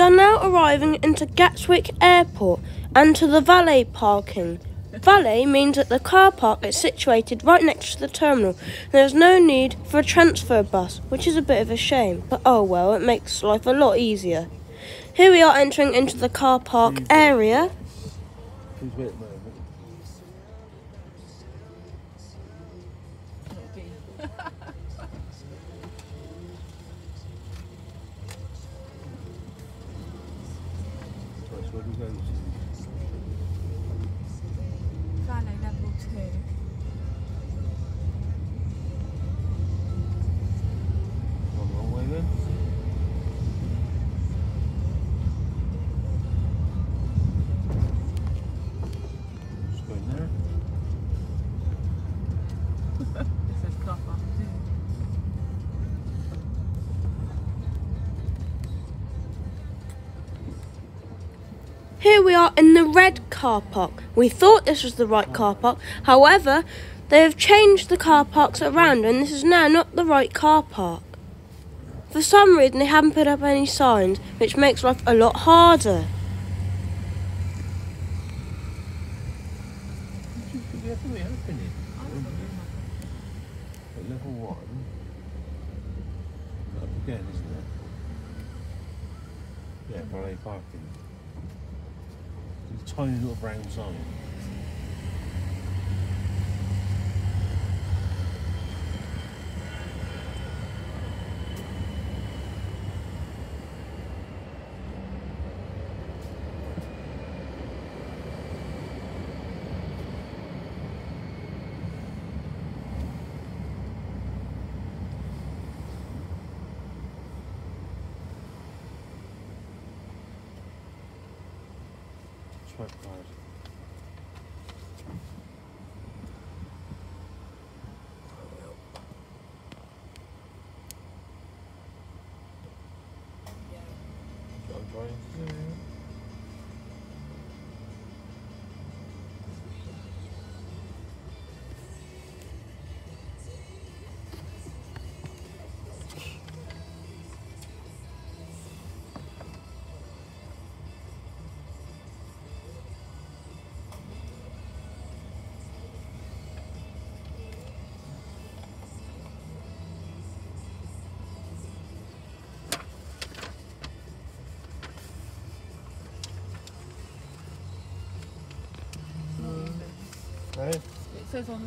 We are now arriving into Gatwick Airport and to the valet parking. Valet means that the car park is situated right next to the terminal. There is no need for a transfer bus, which is a bit of a shame, but oh well, it makes life a lot easier. Here we are entering into the car park area. 对 Here we are in the red car park. We thought this was the right car park. However, they have changed the car parks around and this is now not the right car park. For some reason, they haven't put up any signs, which makes life a lot harder. Did you have to be open it? At level one. Up again, isn't it? Yeah, valet parking. It's a tiny little brown sign. Swipe card. Says on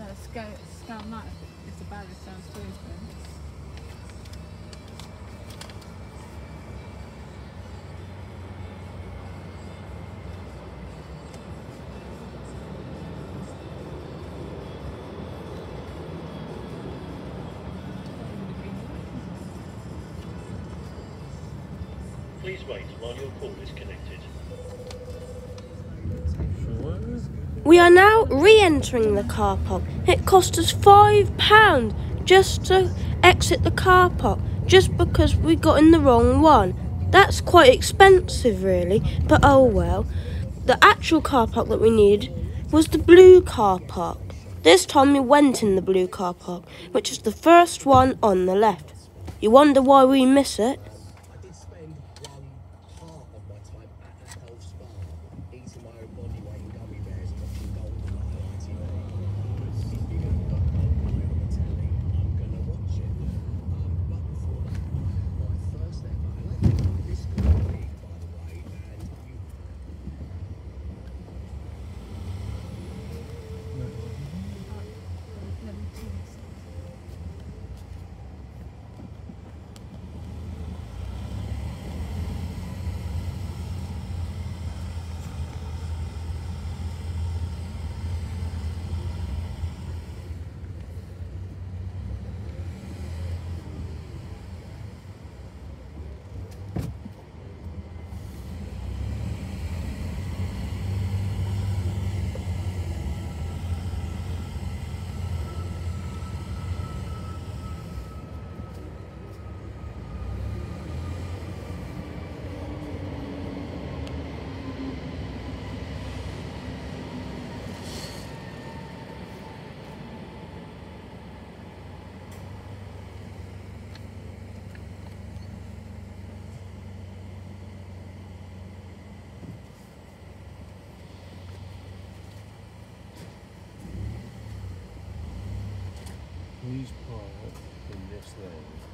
barrier stands to. Please wait while your call is connected. We are now re entering the car park. It cost us £5 just to exit the car park, just because we got in the wrong one. That's quite expensive, really, but oh well. The actual car park that we needed was the blue car park. This time we went in the blue car park, which is the first one on the left. You wonder why we miss it? Please park in this lane.